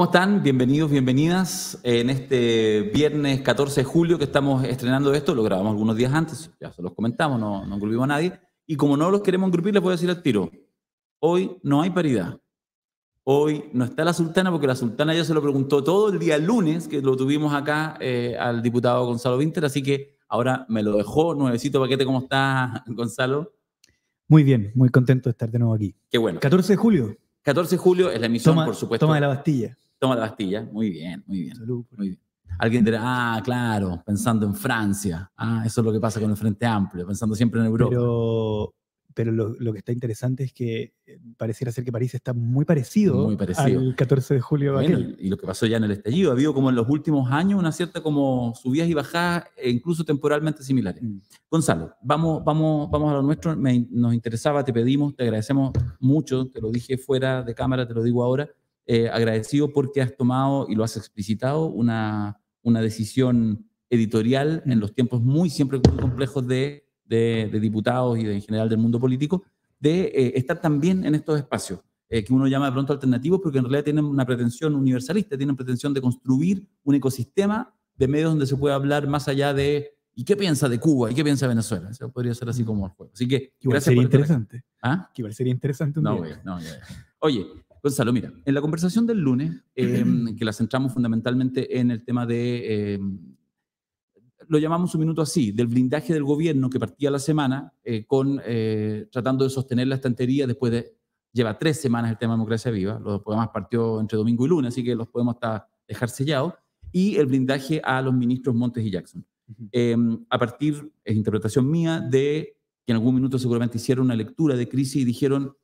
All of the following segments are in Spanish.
¿Cómo están? Bienvenidos, bienvenidas. En este viernes 14 de julio que estamos estrenando esto, lo grabamos algunos días antes, ya se los comentamos, no, no engrupimos a nadie. Y como no los queremos engrupir, les voy a decir al tiro, hoy no hay paridad. Hoy no está la sultana porque la sultana ya se lo preguntó todo el día lunes, que lo tuvimos acá eh, al diputado Gonzalo Winter, así que ahora me lo dejó nuevecito paquete. ¿Cómo está, Gonzalo? Muy bien, muy contento de estar de nuevo aquí. Qué bueno. 14 de julio. 14 de julio es la emisión, por supuesto. Toma de la Bastilla. Toma la Bastilla. Muy bien, muy bien. Salud. Muy bien. Alguien dirá, ah, claro, pensando en Francia. Ah, eso es lo que pasa con el Frente Amplio, pensando siempre en Europa. Pero, pero lo, lo que está interesante es que eh, pareciera ser que París está muy parecido, Muy parecido. al 14 de julio. Bueno, aquel. y lo que pasó ya en el estallido, ha habido como en los últimos años una cierta como subidas y bajadas, e incluso temporalmente similares. Mm. Gonzalo, vamos, vamos, vamos a lo nuestro. Me- nos interesaba, te pedimos, te agradecemos mucho, te lo dije fuera de cámara, te lo digo ahora, eh, agradecido porque has tomado y lo has explicitado una, una decisión editorial en los tiempos muy siempre muy complejos de, de- de diputados y de, en general del mundo político, de eh, estar también en estos espacios. eh, que uno llama de pronto alternativos, porque en realidad tienen una pretensión universalista, tienen pretensión de construir un ecosistema de medios donde se pueda hablar más allá de ¿y qué piensa de Cuba? ¿y qué piensa de Venezuela? Eso podría ser así como el juego. Así que, Igual gracias sería por interesante. ¿Ah? Que igual sería interesante un No, día. no, ya, ya. Oye, Gonzalo, mira, en la conversación del lunes, eh, que la centramos fundamentalmente en el tema de, eh, lo llamamos un minuto así, del blindaje del gobierno que partía la semana eh, con eh, tratando de sostener la estantería después de, lleva tres semanas el tema democracia viva, los demás partió entre domingo y lunes, así que los podemos hasta dejar sellados, y el blindaje a los ministros Montes y Jackson. Eh, a partir, es interpretación mía, de que en algún minuto seguramente hicieron una lectura de crisis y dijeron,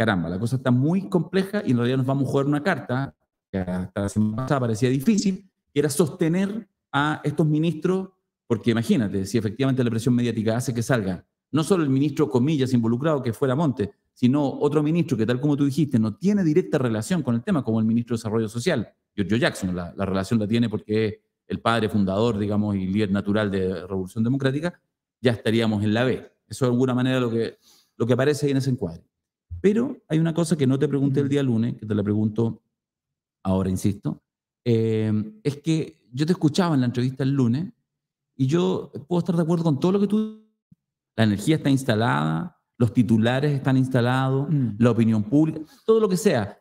caramba, la cosa está muy compleja y en realidad nos vamos a jugar una carta que hasta la semana pasada parecía difícil, que era sostener a estos ministros, porque imagínate, si efectivamente la presión mediática hace que salga no solo el ministro, comillas, involucrado, que fuera Monte, sino otro ministro que, tal como tú dijiste, no tiene directa relación con el tema, como el ministro de Desarrollo Social, Giorgio Jackson. La, la relación la tiene porque es el padre fundador, digamos, y líder natural de Revolución Democrática, ya estaríamos en la B. Eso de alguna manera lo que, lo que aparece ahí en ese encuadre. Pero hay una cosa que no te pregunté el día lunes, que te la pregunto ahora, insisto, eh, es que yo te escuchaba en la entrevista el lunes y yo puedo estar de acuerdo con todo lo que tú... La energía está instalada, los titulares están instalados, Mm. la opinión pública, todo lo que sea.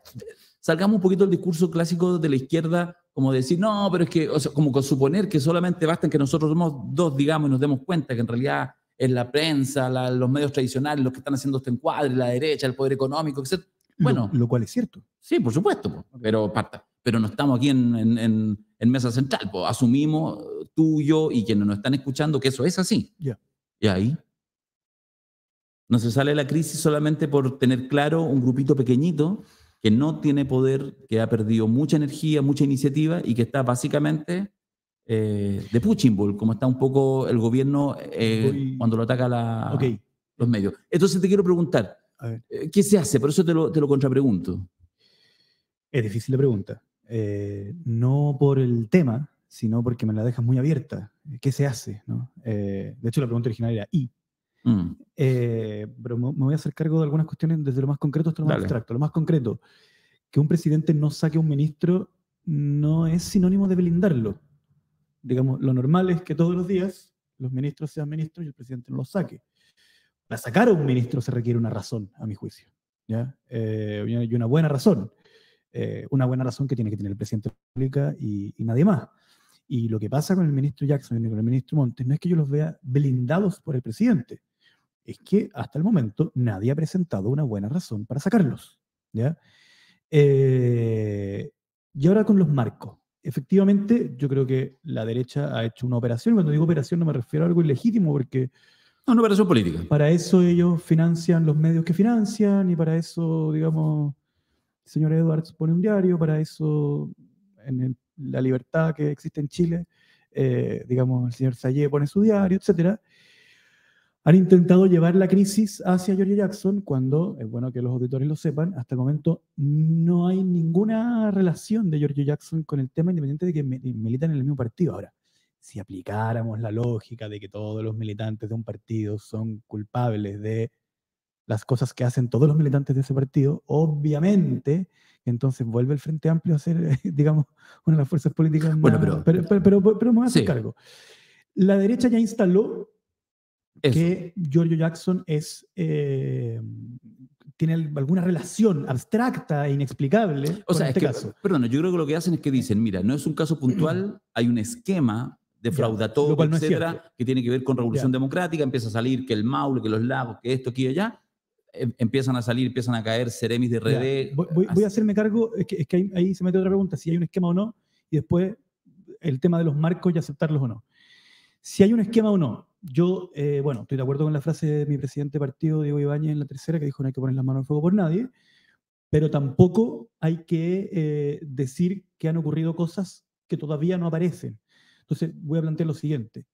Salgamos un poquito del discurso clásico de la izquierda, como decir, no, pero es que, o sea, como con suponer que solamente basta en que nosotros somos dos, digamos, y nos demos cuenta que en realidad es la prensa, la- los medios tradicionales los que están haciendo este encuadre, la derecha, el poder económico, etc. Bueno, Lo, lo cual es cierto. Sí, por supuesto, po, pero parta. Pero no estamos aquí en, en- en- en mesa central. po. Asumimos tú, yo y quienes nos están escuchando que eso es así. Ya. Y ahí no se sale de la crisis solamente por tener claro un grupito pequeñito que no tiene poder, que ha perdido mucha energía, mucha iniciativa y que está básicamente eh, de punching ball, como está un poco el gobierno eh, cuando lo ataca la- los medios. Entonces te quiero preguntar, eh, ¿qué se hace? Por eso te lo, te lo contrapregunto. Es difícil la pregunta. Eh, no por el tema, sino porque me la dejas muy abierta. ¿Qué se hace? no? De hecho, la pregunta original era ¿y? Mm. Pero me me voy a hacer cargo de algunas cuestiones desde lo más concreto hasta lo más Dale. abstracto. Lo más concreto, que un presidente no saque a un ministro no es sinónimo de blindarlo. Digamos, lo normal es que todos los días los ministros sean ministros y el presidente no los saque. Para sacar a un ministro se requiere una razón, a mi juicio. ¿ya? Eh, y una- buena razón. Eh, una buena razón que tiene que tener el presidente de la República y, y nadie más. Y lo que pasa con el ministro Jackson y con el ministro Montes no es que yo los vea blindados por el presidente, es que hasta el momento nadie ha presentado una buena razón para sacarlos. ¿ya? Eh, y ahora con los marcos. Efectivamente, yo creo que la derecha ha hecho una operación. Cuando digo operación no me refiero a algo ilegítimo, porque No, una operación política. para eso ellos financian los medios que financian y para eso, digamos, el señor Edwards pone un diario, para eso en el- la libertad que existe en Chile, eh, digamos, el señor Sayé pone su diario, etcétera. Han intentado llevar la crisis hacia George Jackson cuando, es bueno que los auditores lo sepan, hasta el momento no hay ninguna relación de George Jackson con el tema independiente de que mi- militan en el mismo partido. Ahora, si aplicáramos la lógica de que todos los militantes de un partido son culpables de las cosas que hacen todos los militantes de ese partido, obviamente, entonces vuelve el Frente Amplio a ser, digamos, una de las fuerzas políticas más... Bueno, pero- pero, pero, pero- a hacer Sí. cargo. La derecha ya instaló Eso. que Giorgio Jackson es, eh, tiene al- alguna relación abstracta e inexplicable O con sea, este es que, caso. perdón, yo creo que lo que hacen es que dicen, mira, no es un caso puntual, hay un esquema defraudatorio, no etcétera, que tiene que ver con revolución Ya. democrática, empieza a salir que el Maule, que los lagos, que esto, aquí y allá, em- empiezan a salir, empiezan a caer seremis de RD. Voy, voy- voy a hacerme cargo, es que, es que ahí, ahí se mete otra pregunta, si hay un esquema o no, y después el tema de los marcos y aceptarlos o no. Si hay un esquema o no, yo, eh, bueno, estoy de acuerdo con la frase de mi presidente de partido, Diego Ibáñez, en la tercera, que dijo no hay que poner las manos en fuego por nadie, pero tampoco hay que eh, decir que han ocurrido cosas que todavía no aparecen. Entonces, voy a plantear lo siguiente.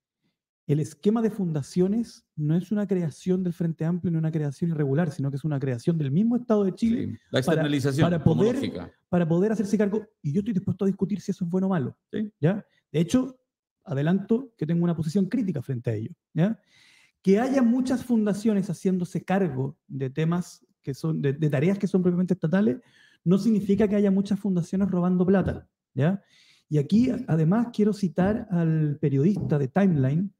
El esquema de fundaciones no es una creación del Frente Amplio ni una creación irregular, sino que es una creación del mismo Estado de Chile Sí, la externalización para poder- para poder hacerse cargo, y yo estoy dispuesto a discutir si eso es bueno o malo. Sí. ¿ya? De hecho, adelanto que tengo una posición crítica frente a ello. ¿ya? Que haya muchas fundaciones haciéndose cargo de temas que son, de, de tareas que son propiamente estatales, no significa que haya muchas fundaciones robando plata. ¿ya? Y aquí, además, quiero citar al periodista de Timeline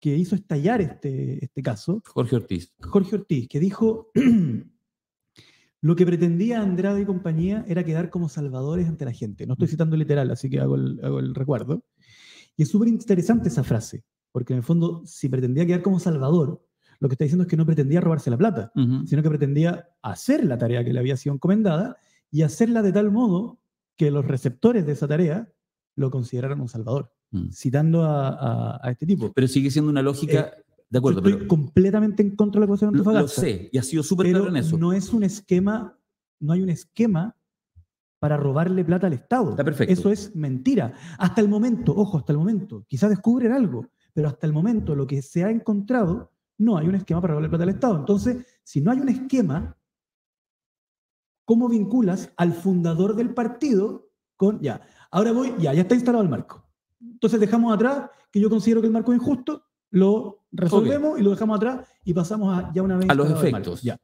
que hizo estallar este, este caso, Jorge Ortiz. Jorge Ortiz, que dijo, lo que pretendía Andrade y compañía era quedar como salvadores ante la gente. No estoy citando literal, así que hago el, hago el recuerdo. Y es súper interesante esa frase, porque en el fondo, si pretendía quedar como salvador, lo que está diciendo es que no pretendía robarse la plata, sino que pretendía hacer la tarea que le había sido encomendada y hacerla de tal modo que los receptores de esa tarea lo consideraran un salvador, Mm. citando a, a- a este tipo. Pero sigue siendo una lógica, de Yo acuerdo, estoy pero completamente en contra de la cosa de lo, sé, y ha sido súper claro en eso. no es un esquema, no hay un esquema para robarle plata al Estado. Está perfecto. Eso es mentira. Hasta el momento, ojo, hasta el momento, quizás descubren algo, pero hasta el momento lo que se ha encontrado, no hay un esquema para robarle plata al Estado. Entonces, si no hay un esquema, ¿cómo vinculas al fundador del partido con, ya, ahora voy, ya, ya está instalado el marco. Entonces dejamos atrás que yo considero que el marco es injusto, lo resolvemos y lo dejamos atrás y pasamos a ya una vez A los efectos. Ya.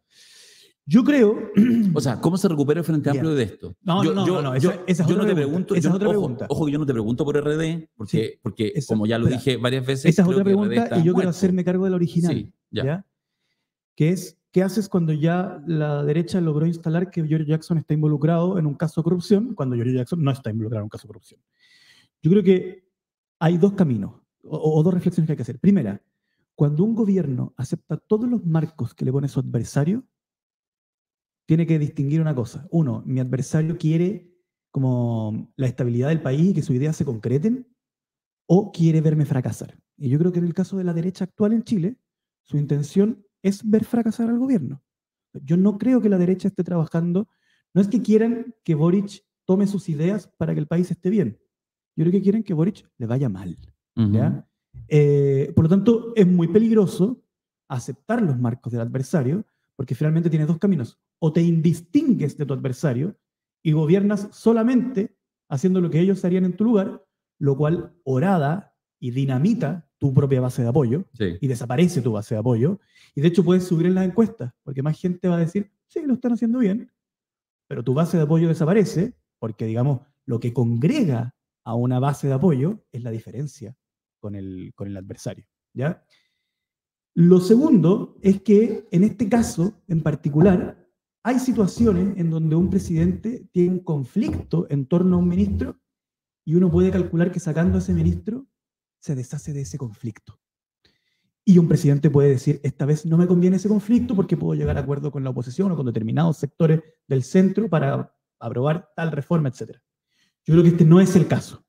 Yo creo O sea, ¿cómo se recupera el Frente Bien. Amplio de esto? No, yo, no, yo- no, no, esa- esa es yo otra no te pregunta, pregunto, esa yo es otra ojo, pregunta. ojo que yo no te pregunto por RD, porque, porque esa- como ya lo espera. dije varias veces, Esa es otra pregunta y yo quiero muerto. hacerme cargo de la original. Sí, ya. ya. Que es, ¿qué haces cuando ya la derecha logró instalar que George Jackson está involucrado en un caso de corrupción, cuando George Jackson no está involucrado en un caso de corrupción? Yo creo que hay dos caminos o, o dos reflexiones que hay que hacer. Primera, cuando un gobierno acepta todos los marcos que le pone su adversario, tiene que distinguir una cosa. Uno, mi adversario quiere como la estabilidad del país y que sus ideas se concreten, o quiere verme fracasar. Y yo creo que en el caso de la derecha actual en Chile, su intención es ver fracasar al gobierno. Yo no creo que la derecha esté trabajando, no es que quieran que Boric tome sus ideas para que el país esté bien. Yo creo que quieren que Boric le vaya mal. Ujú. ¿ya? Eh, por lo tanto, es muy peligroso aceptar los marcos del adversario, porque finalmente tienes dos caminos. O te indistingues de tu adversario y gobiernas solamente haciendo lo que ellos harían en tu lugar, lo cual orada y dinamita tu propia base de apoyo Sí. y desaparece tu base de apoyo. Y de hecho puedes subir en las encuestas, porque más gente va a decir, sí, lo están haciendo bien, pero tu base de apoyo desaparece, porque digamos, lo que congrega a una base de apoyo es la diferencia con el, con el adversario. ¿ya? Lo segundo es que en este caso en particular hay situaciones en donde un presidente tiene un conflicto en torno a un ministro y uno puede calcular que sacando a ese ministro se deshace de ese conflicto. Y un presidente puede decir, esta vez no me conviene ese conflicto porque puedo llegar a acuerdo con la oposición o con determinados sectores del centro para aprobar tal reforma, etc. Yo creo que este no es el caso.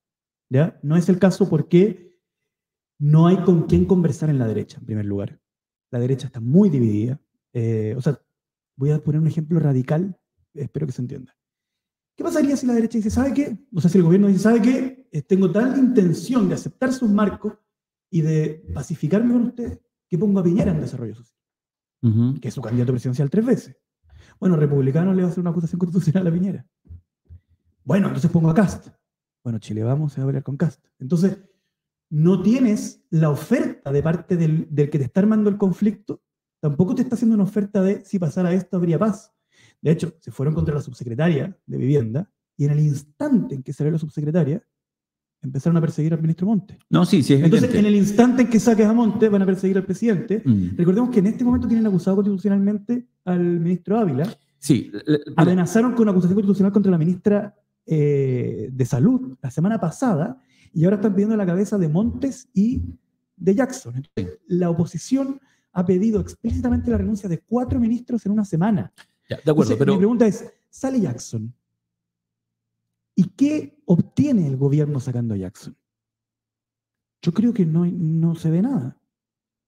¿ya? No es el caso porque no hay con quién conversar en la derecha, en primer lugar. La derecha está muy dividida. Eh, o sea, voy a poner un ejemplo radical, espero que se entienda. ¿Qué pasaría si la derecha dice, ¿sabe qué? O sea, si el gobierno dice, ¿sabe qué? Eh, Tengo tal intención de aceptar sus marcos y de pacificarme con ustedes que pongo a Piñera en desarrollo social, que es su candidato presidencial tres veces. Bueno, republicano le va a hacer una acusación constitucional a Piñera. Bueno, entonces pongo a Cast. Bueno, Chile vamos a pelear con Cast. Entonces, no tienes la oferta de parte del, del que te está armando el conflicto tampoco te está haciendo una oferta de si pasara esto habría paz. De hecho, se fueron contra la subsecretaria de vivienda y en el instante en que salió la subsecretaria, empezaron a perseguir al ministro Monte. No, sí, sí, es Entonces, evidente. en el instante en que saques a Monte, van a perseguir al presidente. Mm. Recordemos que en este momento tienen acusado constitucionalmente al ministro Ávila. Sí, le- le- Amenazaron con una acusación constitucional contra la ministra eh, de Salud la semana pasada y ahora están pidiendo la cabeza de Montes y de Jackson. Entonces, la oposición ha pedido explícitamente la renuncia de cuatro ministros en una semana. ya, de acuerdo, Entonces, pero Mi pregunta es, sale Jackson. ¿Y qué obtiene el gobierno sacando a Jackson? Yo creo que no, no se ve nada.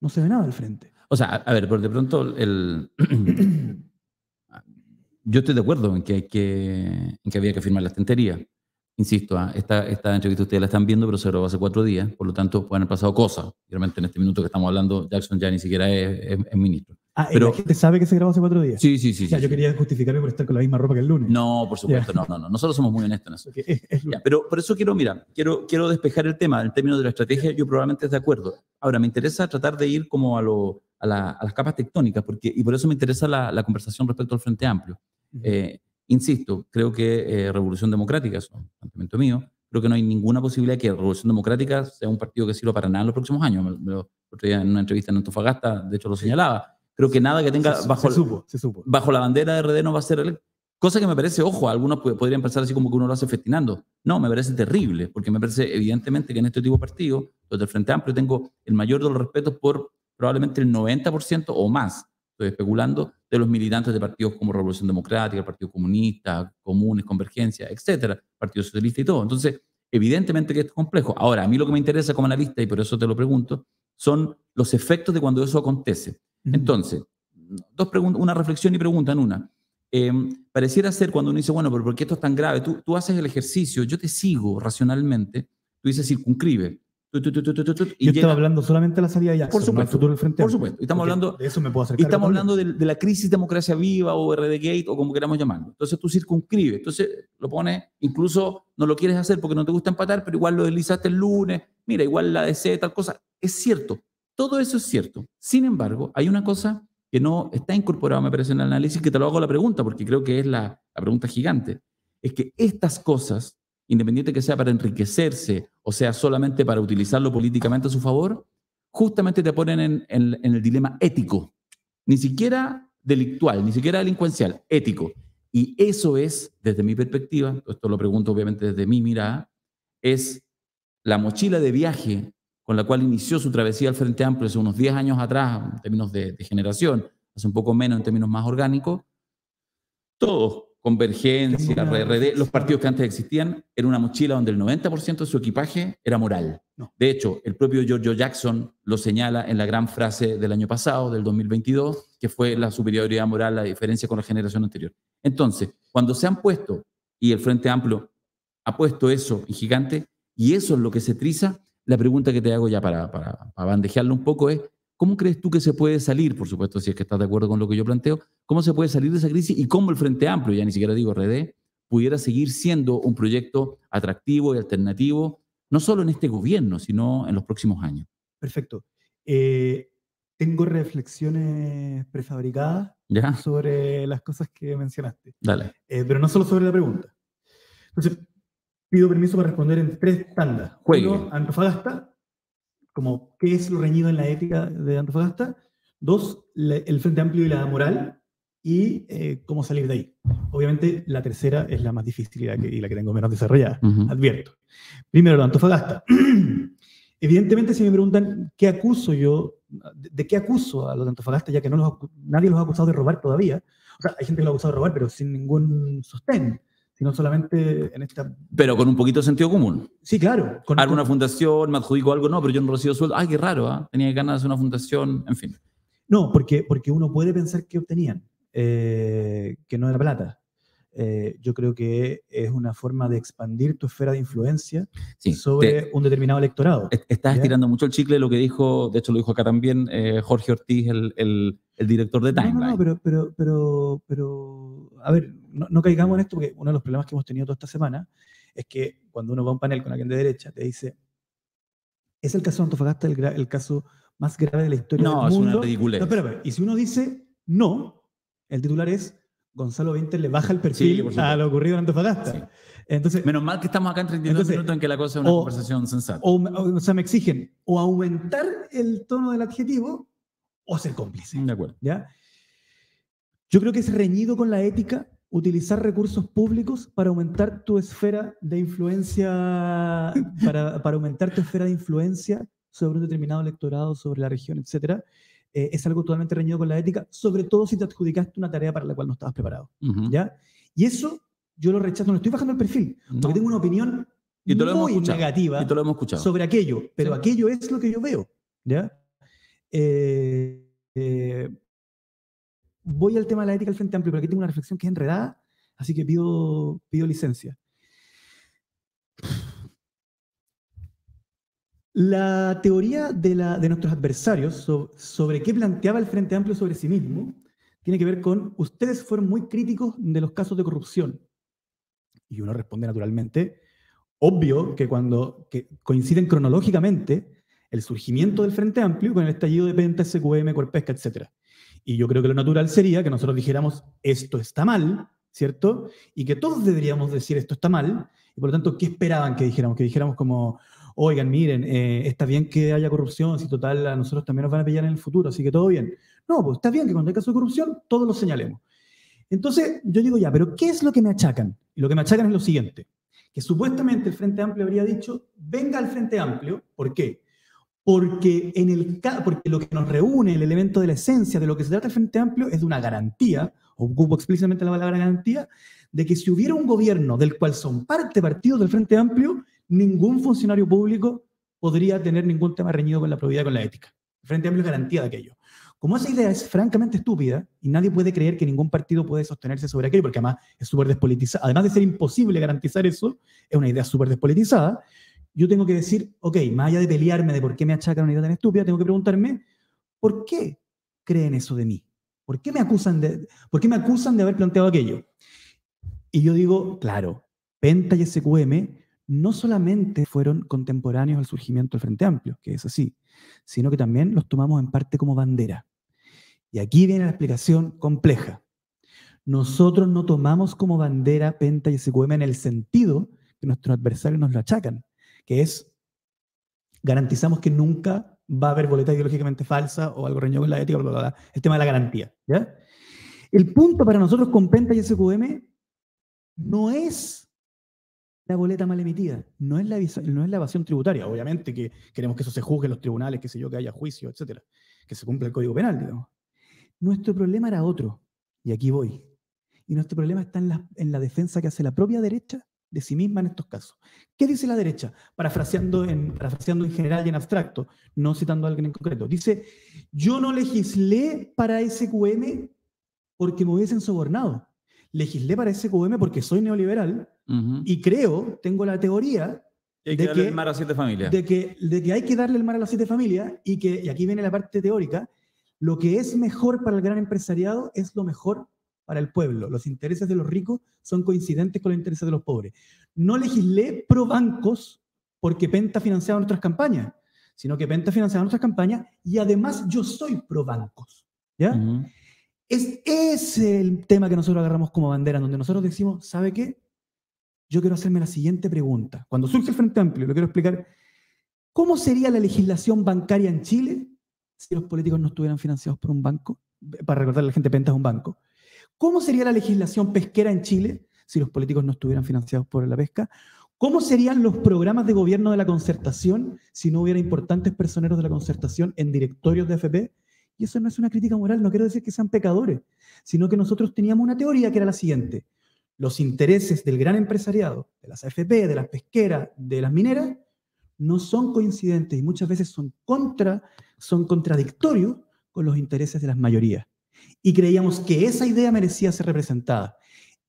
No se ve nada al frente. O sea, a, ver, pero de pronto el, yo estoy de acuerdo en que, hay que, en que había que firmar la estentería. Insisto, ah, esta, esta entrevista ustedes la están viendo, pero se grabó hace cuatro días, por lo tanto pueden haber pasado cosas. Realmente en este minuto que estamos hablando, Jackson ya ni siquiera es, es- es ministro. Ah, Pero- la gente sabe que se grabó hace cuatro días. Sí, sí, sí. Sí, yo sí. quería justificarme por estar con la misma ropa que el lunes. No, por supuesto, no, no, no. Nosotros somos muy honestos en eso. Es- Ya, pero por eso quiero, mira, quiero, quiero despejar el tema en términos de la estrategia, yo probablemente esté de acuerdo. Ahora, me interesa tratar de ir como a, lo, a, la- a las capas tectónicas, porque, y por eso me interesa la, la conversación respecto al Frente Amplio. Eh, insisto, creo que eh, Revolución Democrática, es un planteamiento mío, creo que no hay ninguna posibilidad que Revolución Democrática sea un partido que sirva para nada en los próximos años. Me- me lo- otro día en una entrevista en Antofagasta, de hecho lo señalaba. Creo que nada que tenga se, bajo, se la- supo, se supo. bajo la bandera de RD no va a ser electo. Cosa que me parece, ojo, algunos podrían pensar así como que uno lo hace festinando. No, me parece terrible, porque me parece evidentemente que en este tipo de partidos, los del Frente Amplio, tengo el mayor de los respetos por probablemente el 90% o más, estoy especulando, de los militantes de partidos como Revolución Democrática, el Partido Comunista, Comunes, Convergencia, etcétera, Partido Socialista y todo. Entonces, evidentemente que esto es complejo. Ahora, a mí lo que me interesa como analista, y por eso te lo pregunto, son los efectos de cuando eso acontece. Entonces, dos una reflexión y pregunta en una. Eh, pareciera ser cuando uno dice, bueno, pero ¿por qué esto es tan grave? Tú, tú haces el ejercicio, yo te sigo racionalmente, tú dices circunscribe. Tu, tu, tu, y Yo llega- estaba hablando solamente de la salida de Jackson, Por no supuesto, futuro del Frente por supuesto. Y estamos hablando- De eso me puedo cargo estamos hablando de, de la crisis democracia viva o RD Gate o como queramos llamarlo. Entonces tú circunscribes, entonces lo pones, incluso no lo quieres hacer porque no te gusta empatar, pero igual lo deslizaste el lunes, mira, igual la DC, tal cosa. Es cierto, todo eso es cierto. Sin embargo, hay una cosa que no está incorporada, me parece, en el análisis, que te lo hago la pregunta, porque creo que es la, la pregunta gigante. Es que estas cosas, independiente que sea para enriquecerse o sea solamente para utilizarlo políticamente a su favor, justamente te ponen en- el dilema ético ni siquiera delictual, ni siquiera delincuencial, ético. Y eso es, desde mi perspectiva, esto lo pregunto obviamente desde mi mirada, es la mochila de viaje con la cual inició su travesía al Frente Amplio hace unos 10 años atrás, en términos de, de generación, hace un poco menos en términos más orgánicos, todos, Convergencia, RRD, los partidos que antes existían, era una mochila donde el 90% de su equipaje era moral. No. De hecho, el propio Giorgio Jackson lo señala en la gran frase del año pasado, del 2022, que fue la superioridad moral, la diferencia con la generación anterior. Entonces, cuando se han puesto, y el Frente Amplio ha puesto eso en gigante, y eso es lo que se triza, la pregunta que te hago ya para, para, para bandejearlo un poco es, ¿cómo crees tú que se puede salir, por supuesto, si es que estás de acuerdo con lo que yo planteo, cómo se puede salir de esa crisis y cómo el Frente Amplio, ya ni siquiera digo RD, pudiera seguir siendo un proyecto atractivo y alternativo, no solo en este gobierno, sino en los próximos años? Perfecto. Eh, tengo reflexiones prefabricadas ¿Ya? sobre las cosas que mencionaste, Dale. eh, pero no solo sobre la pregunta. Entonces, pido permiso para responder en tres tandas. Juegue. Uno, Antofagasta, como qué es lo reñido en la ética de Antofagasta. Dos, la- el Frente Amplio y la moral. Y eh, cómo salir de ahí. Obviamente, la tercera es la más difícil y la que, y la que tengo menos desarrollada. Ujú. Advierto. Primero, lo Antofagasta. Evidentemente, si me preguntan qué acuso yo, de, de qué acuso a los Antofagasta, ya que no los, nadie los ha acusado de robar todavía. O sea, hay gente que los ha acusado de robar, pero sin ningún sostén, sino solamente en esta... Pero con un poquito de sentido común. Sí, claro. Con, Hago una con- fundación, me adjudico algo, no, pero yo no recibo sueldo. Ay, qué raro, ¿ah? tenía ganas de hacer una fundación, en fin. no, porque, porque uno puede pensar que obtenían, eh, que no era plata. Eh, yo creo que es una forma de expandir tu esfera de influencia Sí, sobre te- un determinado electorado. est- estás estirando mucho el chicle, lo que dijo, de hecho lo dijo acá también eh, Jorge Ortiz, el, el- el director de No, Timeline. no, no, pero, pero, pero, pero, a ver, no, no caigamos en esto porque uno de los problemas que hemos tenido toda esta semana es que cuando uno va a un panel con alguien de derecha, te dice, ¿es el caso de Antofagasta el, el caso más grave de la historia No, del es mundo. una ridiculez. No, espera, espera. Y si uno dice no, el titular es Gonzalo Vinter le baja el perfil Sí, a lo ocurrido en Antofagasta. Sí. Entonces, Menos mal que estamos acá en 32 Entonces, minutos en que la cosa es una o- conversación sensata. o, o- o sea, me exigen o aumentar el tono del adjetivo o ser cómplice. de acuerdo. ¿ya? Yo creo que es reñido con la ética utilizar recursos públicos para aumentar tu esfera de influencia, para, para aumentar tu esfera de influencia sobre un determinado electorado, sobre la región, etc. es algo totalmente reñido con la ética, sobre todo si te adjudicaste una tarea para la cual no estabas preparado. ¿ya? Y eso yo lo rechazo, no estoy bajando el perfil, porque tengo una opinión Y te lo hemos muy negativa Y te lo hemos escuchado. sobre aquello, pero Sí. aquello es lo que yo veo, ¿ya? Eh, eh, voy al tema de la ética del Frente Amplio, pero aquí tengo una reflexión que es enredada, así que pido, pido licencia. La teoría de, la- de nuestros adversarios so- sobre qué planteaba el Frente Amplio sobre sí mismo tiene que ver con, ustedes fueron muy críticos de los casos de corrupción. Y uno responde naturalmente, obvio que cuando coinciden cronológicamente el surgimiento del Frente Amplio con el estallido de Penta, SQM, Corpesca, etc. Y yo creo que lo natural sería que nosotros dijéramos, esto está mal, ¿cierto? Y que todos deberíamos decir, esto está mal. Y por lo tanto, ¿qué esperaban que dijéramos? Que dijéramos como, oigan, miren, eh, está bien que haya corrupción, si total a nosotros también nos van a pillar en el futuro, así que todo bien. No, pues está bien que cuando hay caso de corrupción, todos lo señalemos. Entonces, yo digo ya, pero ¿qué es lo que me achacan? Y lo que me achacan es lo siguiente, que supuestamente el Frente Amplio habría dicho, venga al Frente Amplio, ¿por qué? Porque, en el, porque lo que nos reúne, el elemento de la esencia de lo que se trata el Frente Amplio es de una garantía, ocupo explícitamente la palabra garantía, de que si hubiera un gobierno del cual son parte partidos del Frente Amplio, ningún funcionario público podría tener ningún tema reñido con la probidad con la ética. Frente Amplio es garantía de aquello. Como esa idea es francamente estúpida y nadie puede creer que ningún partido puede sostenerse sobre aquello, porque además es súper despolitizada, además de ser imposible garantizar eso, es una idea súper despolitizada, yo tengo que decir, ok, más allá de pelearme de por qué me achacan una idea tan estúpida, tengo que preguntarme, ¿por qué creen eso de mí? ¿Por qué me acusan de, por qué me acusan de haber planteado aquello? Y yo digo, claro, Penta y SQM no solamente fueron contemporáneos al surgimiento del Frente Amplio, que es así, sino que también los tomamos en parte como bandera. Y aquí viene la explicación compleja. Nosotros no tomamos como bandera Penta y SQM en el sentido que nuestros adversarios nos lo achacan, que es garantizamos que nunca va a haber boleta ideológicamente falsa o algo reñido con la ética, el tema de la garantía. El punto para nosotros con Penta y SQM no es la boleta mal emitida, no es la, no es la evasión tributaria. Obviamente que queremos que eso se juzgue en los tribunales, que sé yo, que haya juicio, etcétera, que se cumpla el código penal, digamos. Nuestro problema era otro, y aquí voy. Y nuestro problema está en la, en la defensa que hace la propia derecha de sí misma en estos casos. ¿Qué dice la derecha? Parafraseando en, parafraseando en general y en abstracto, no citando a alguien en concreto. Dice, yo no legislé para SQM porque me hubiesen sobornado. Legislé para SQM porque soy neoliberal Ujú. y creo, tengo la teoría hay de que darle que- el mar a siete familias. de que, de que hay que darle el mar a las siete familias y que, y aquí viene la parte teórica, lo que es mejor para el gran empresariado es lo mejor para el pueblo. Los intereses de los ricos son coincidentes con los intereses de los pobres. No legislé pro bancos porque Penta financiaba nuestras campañas, sino que Penta financiaba nuestras campañas y además yo soy pro bancos. ¿Ya? Ujú. Es ese el tema que nosotros agarramos como bandera, donde nosotros decimos, ¿sabe qué? Yo quiero hacerme la siguiente pregunta. Cuando surge el Frente Amplio, lo quiero explicar, ¿cómo sería la legislación bancaria en Chile si los políticos no estuvieran financiados por un banco? Para recordarle a la gente, Penta es un banco. ¿Cómo sería la legislación pesquera en Chile si los políticos no estuvieran financiados por la pesca? ¿Cómo serían los programas de gobierno de la concertación si no hubiera importantes personeros de la concertación en directorios de FP? Y eso no es una crítica moral, no quiero decir que sean pecadores, sino que nosotros teníamos una teoría que era la siguiente. Los intereses del gran empresariado, de las AFP, de las pesqueras, de las mineras, no son coincidentes y muchas veces son, contra, son contradictorios con los intereses de las mayorías. Y creíamos que esa idea merecía ser representada.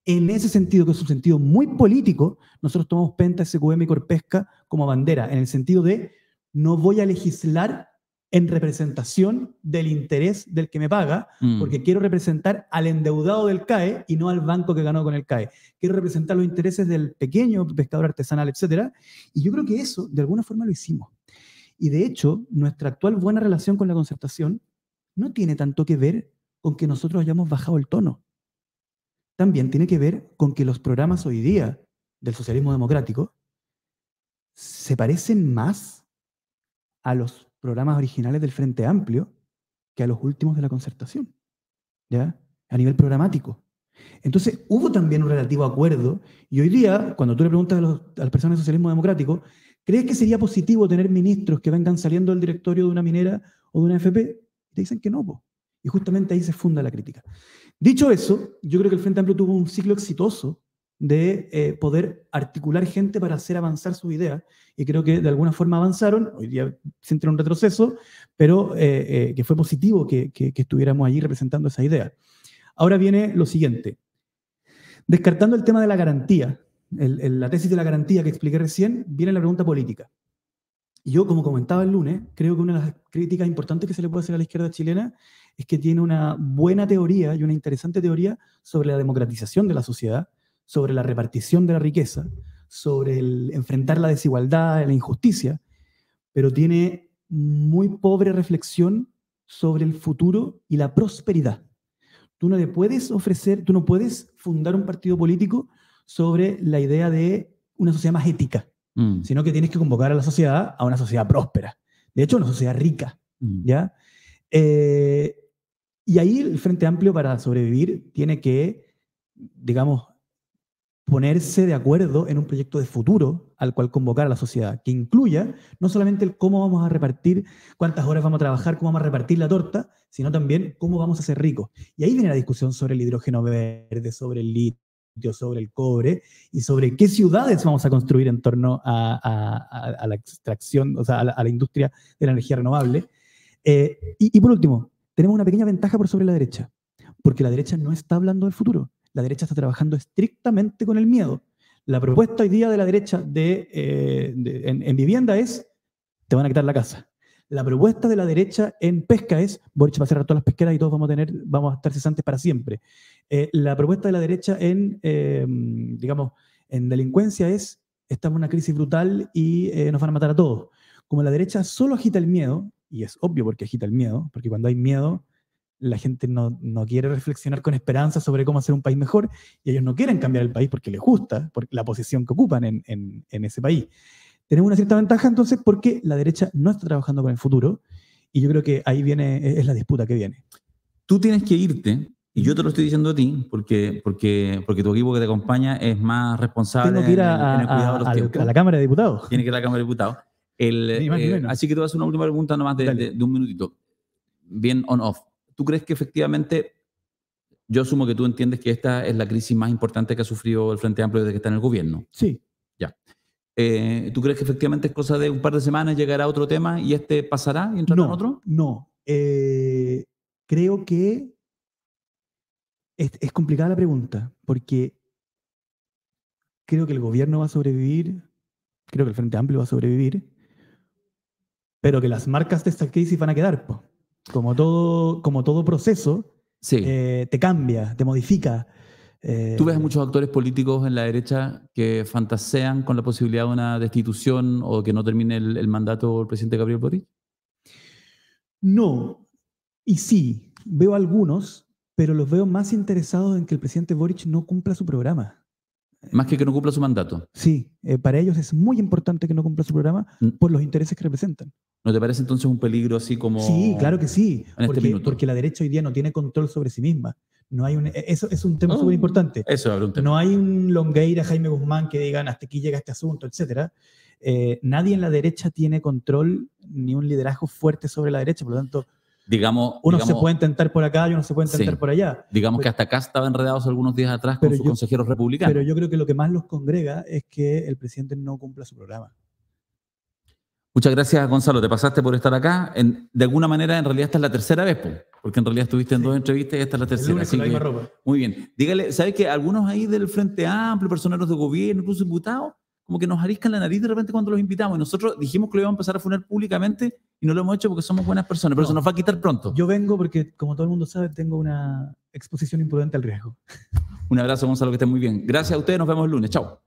En ese sentido, que es un sentido muy político, nosotros tomamos Penta, SQM y Corpesca como bandera, en el sentido de no voy a legislar en representación del interés del que me paga, Mm. porque quiero representar al endeudado del CAE y no al banco que ganó con el CAE. Quiero representar los intereses del pequeño pescador artesanal, etc. Y yo creo que eso, de alguna forma, lo hicimos. Y de hecho, nuestra actual buena relación con la concertación no tiene tanto que ver con que nosotros hayamos bajado el tono. También tiene que ver con que los programas hoy día del socialismo democrático se parecen más a los programas originales del Frente Amplio que a los últimos de la concertación, ¿ya? A nivel programático. Entonces, hubo también un relativo acuerdo, y hoy día, cuando tú le preguntas a, las personas del socialismo democrático, ¿crees que sería positivo tener ministros que vengan saliendo del directorio de una minera o de una FP? te dicen que no, y justamente ahí se funda la crítica. Dicho eso, yo creo que el Frente Amplio tuvo un ciclo exitoso de eh, poder articular gente para hacer avanzar su idea, y creo que de alguna forma avanzaron, hoy día se un retroceso, pero eh, eh, que fue positivo que, que estuviéramos allí representando esa idea. Ahora viene lo siguiente. Descartando el tema de la garantía, la tesis de la garantía que expliqué recién, viene la pregunta política. Y yo, como comentaba el lunes, creo que una de las críticas importantes que se le puede hacer a la izquierda chilena es que tiene una buena teoría y una interesante teoría sobre la democratización de la sociedad, sobre la repartición de la riqueza, sobre el enfrentar la desigualdad, la injusticia, pero tiene muy pobre reflexión sobre el futuro y la prosperidad. Tú no le puedes ofrecer, tú no puedes fundar un partido político sobre la idea de una sociedad más ética, mm. sino que tienes que convocar a la sociedad a una sociedad próspera. De hecho, una sociedad rica, mm. ¿ya? Eh, y ahí el Frente Amplio para sobrevivir tiene que, digamos, ponerse de acuerdo en un proyecto de futuro al cual convocar a la sociedad, que incluya no solamente el cómo vamos a repartir, cuántas horas vamos a trabajar, cómo vamos a repartir la torta, sino también cómo vamos a ser ricos. Y ahí viene la discusión sobre el hidrógeno verde, sobre el litio, sobre el cobre y sobre qué ciudades vamos a construir en torno a, la extracción, o sea, a la, industria de la energía renovable. Eh, y por último, tenemos una pequeña ventaja por sobre la derecha, porque la derecha no está hablando del futuro la derecha está trabajando estrictamente con el miedo. La propuesta hoy día de la derecha de, eh, en, vivienda es, te van a quitar la casa. La propuesta de la derecha en pesca es, Boric va a cerrar todas las pesqueras y todos vamos a, tener, vamos a estar cesantes para siempre. Eh, la propuesta de la derecha en, eh, digamos, en delincuencia es, estamos en una crisis brutal y nos van a matar a todos. Como la derecha solo agita el miedo, y es obvio porque agita el miedo, porque cuando hay miedo, la gente no, quiere reflexionar con esperanza sobre cómo hacer un país mejor y ellos no quieren cambiar el país porque les gusta por la posición que ocupan en, ese país. Tenemos una cierta ventaja entonces porque la derecha no está trabajando con el futuro y yo creo que ahí viene, es la disputa que viene. Tú tienes que irte, y yo te lo estoy diciendo a ti, porque, porque, porque tu equipo que te acompaña es más responsable Tengo que ir a, a, la Cámara de Diputados. Tiene que ir a la Cámara de Diputados. Eh, así que te voy a hacer una última pregunta nomás de, de un minutito. Bien on-off. ¿Tú crees que efectivamente, yo asumo que tú entiendes que esta es la crisis más importante que ha sufrido el Frente Amplio desde que está en el gobierno? Sí. Ya. Eh, ¿Tú crees que efectivamente es cosa de un par de semanas llegará otro tema y este pasará y entrará en otro? No. Eh, creo que es, es complicada la pregunta, porque creo que el gobierno va a sobrevivir, creo que el Frente Amplio va a sobrevivir, pero que las marcas de esta crisis van a quedar como todo, como todo proceso, eh, te cambia, te modifica. Eh, ¿Tú ves a muchos actores políticos en la derecha que fantasean con la posibilidad de una destitución o que no termine el, mandato del presidente Gabriel Boric? No, y sí, veo algunos, pero los veo más interesados en que el presidente Boric no cumpla su programa. Más que que no cumpla su mandato. Sí, eh, para ellos es muy importante que no cumpla su programa mm. por los intereses que representan. ¿No te parece entonces un peligro así como... Sí, claro que sí, este porque, porque, la derecha hoy día no tiene control sobre sí misma. No hay un, eso es un tema oh, súper importante. Eso es un tema. No hay un Longueira, Jaime Guzmán que digan hasta aquí llega este asunto, etc. Eh, nadie en la derecha tiene control ni un liderazgo fuerte sobre la derecha, por lo tanto, digamos, uno se puede intentar por acá y uno se puede intentar por allá. Digamos que hasta acá estaban enredados algunos días atrás con sus consejeros republicanos. Pero yo creo que lo que más los congrega es que el presidente no cumpla su programa. Muchas gracias, Gonzalo. Te pasaste por estar acá. de alguna manera, en realidad, esta es la tercera vez, porque en realidad estuviste en dos entrevistas y esta es la tercera. Muy bien. Dígale, ¿sabes que algunos ahí del Frente Amplio, personeros de gobierno, incluso diputados, como que nos ariscan la nariz de repente cuando los invitamos? Y nosotros dijimos que lo íbamos a empezar a poner públicamente y no lo hemos hecho porque somos buenas personas, pero eso nos va a quitar pronto. Yo vengo porque, como todo el mundo sabe, tengo una exposición imprudente al riesgo. Un abrazo, Gonzalo, que esté muy bien. Gracias a ustedes, nos vemos el lunes. Chao.